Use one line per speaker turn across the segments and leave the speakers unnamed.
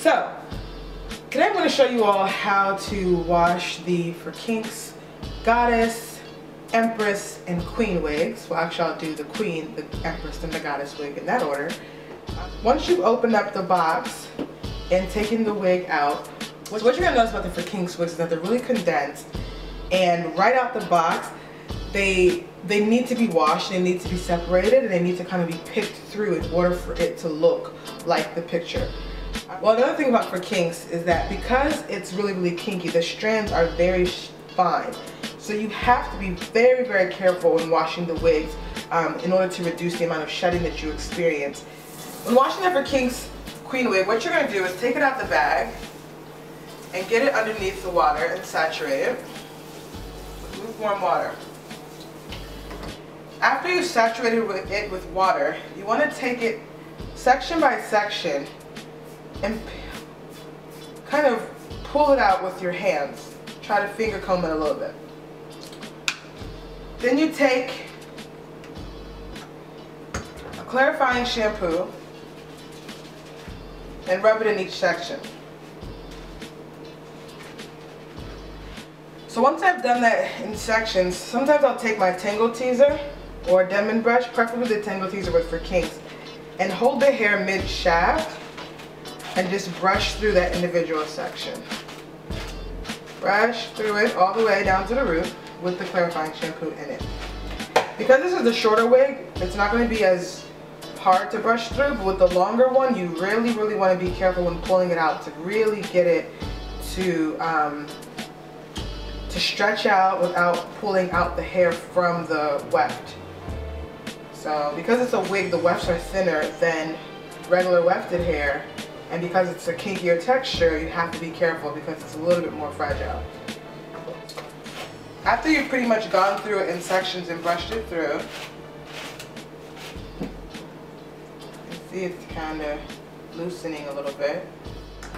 So, today I'm going to show you all how to wash the For Kinks Goddess, Empress, and Queen wigs. Well, actually I'll do the Queen, the Empress, and the Goddess wig in that order. Once you've opened up the box and taken the wig out, what you're going to notice about the For Kinks wigs is that they're really condensed and right out the box, they they need to be washed, they need to be separated, and they need to kind of be picked through in order for it to look like the picture. Well, another thing about for kinks is that because it's really, really kinky, the strands are very fine. So you have to be very, very careful when washing the wigs um, in order to reduce the amount of shedding that you experience. When washing the for kinks queen wig, what you're going to do is take it out the bag and get it underneath the water and saturate it with lukewarm water. After you've saturated it with water, you want to take it section by section and kind of pull it out with your hands. Try to finger comb it a little bit. Then you take a clarifying shampoo and rub it in each section. So once I've done that in sections, sometimes I'll take my Tangle Teezer or a Denman brush, preferably the Tangle Teezer with for kinks, and hold the hair mid-shaft and just brush through that individual section. Brush through it all the way down to the root with the clarifying shampoo in it. Because this is a shorter wig, it's not going to be as hard to brush through, but with the longer one, you really, really want to be careful when pulling it out to really get it to um, to stretch out without pulling out the hair from the weft. So because it's a wig, the wefts are thinner than regular wefted hair, and because it's a kinkier texture, you have to be careful because it's a little bit more fragile. After you've pretty much gone through it in sections and brushed it through, you see it's kind of loosening a little bit.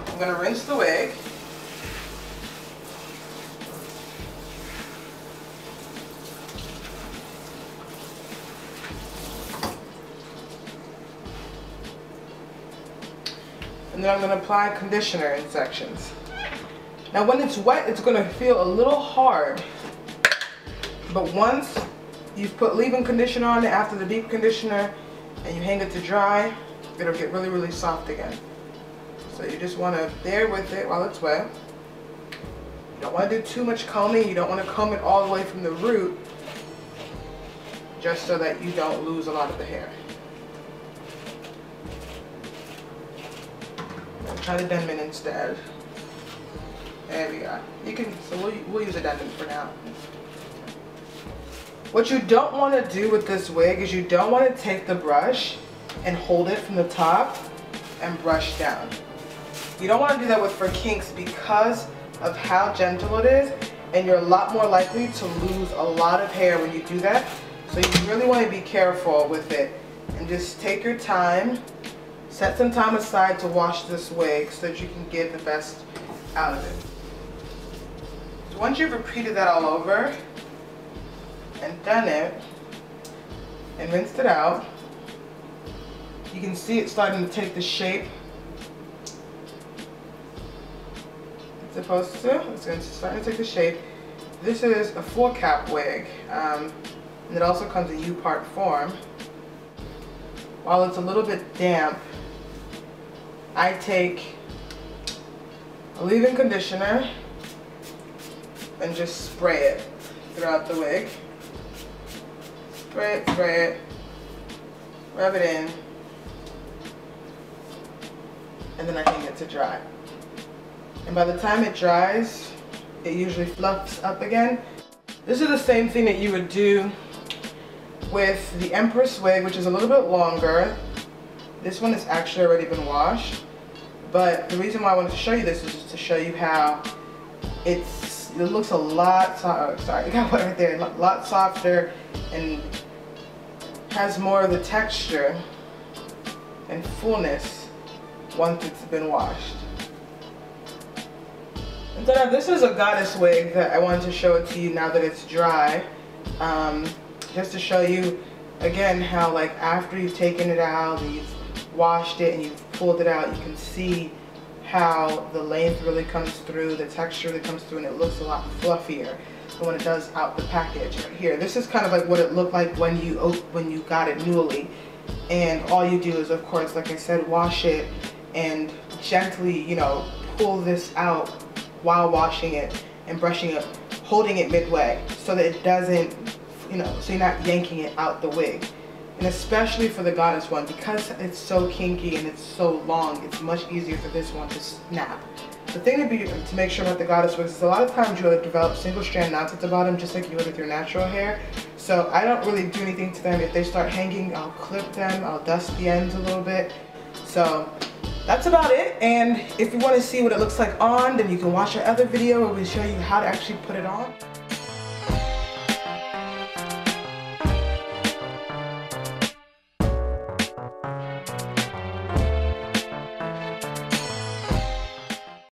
I'm going to rinse the wig. And then I'm going to apply conditioner in sections. Now when it's wet, it's going to feel a little hard, but once you've put leave-in conditioner on it after the deep conditioner and you hang it to dry, it'll get really, really soft again. So you just want to bear with it while it's wet. You don't want to do too much combing. You don't want to comb it all the way from the root just so that you don't lose a lot of the hair. Try the Denman instead. There we go. You can, so we'll, we'll use a Denman for now. What you don't want to do with this wig is you don't want to take the brush and hold it from the top and brush down. You don't want to do that with for kinks because of how gentle it is and you're a lot more likely to lose a lot of hair when you do that. So you really want to be careful with it and just take your time Set some time aside to wash this wig so that you can get the best out of it. So once you've repeated that all over and done it and rinsed it out, you can see it starting to take the shape it's supposed to. It's going to start to take the shape. This is a full cap wig um, and it also comes in U-part form. While it's a little bit damp, I take a leave-in conditioner and just spray it throughout the wig. Spray it, spray it, rub it in, and then I hang it to dry. And by the time it dries, it usually fluffs up again. This is the same thing that you would do with the Empress wig, which is a little bit longer. This one has actually already been washed. But the reason why I wanted to show you this is just to show you how it's it looks a lot oh, sorry, got one right there, a lot softer and has more of the texture and fullness once it's been washed. And so this is a goddess wig that I wanted to show it to you now that it's dry. Um, just to show you again how like after you've taken it out you've washed it and you've pulled it out, you can see how the length really comes through, the texture really comes through, and it looks a lot fluffier than when it does out the package right here. This is kind of like what it looked like when you when you got it newly. And all you do is, of course, like I said, wash it and gently, you know, pull this out while washing it and brushing it, holding it midway so that it doesn't, you know, so you're not yanking it out the wig. And especially for the goddess one, because it's so kinky and it's so long, it's much easier for this one to snap. The thing to, be, to make sure about the goddess wigs is a lot of times you'll develop single strand knots at the bottom just like you would with your natural hair. So I don't really do anything to them. If they start hanging, I'll clip them, I'll dust the ends a little bit. So that's about it. And if you want to see what it looks like on, then you can watch our other video where we show you how to actually put it on.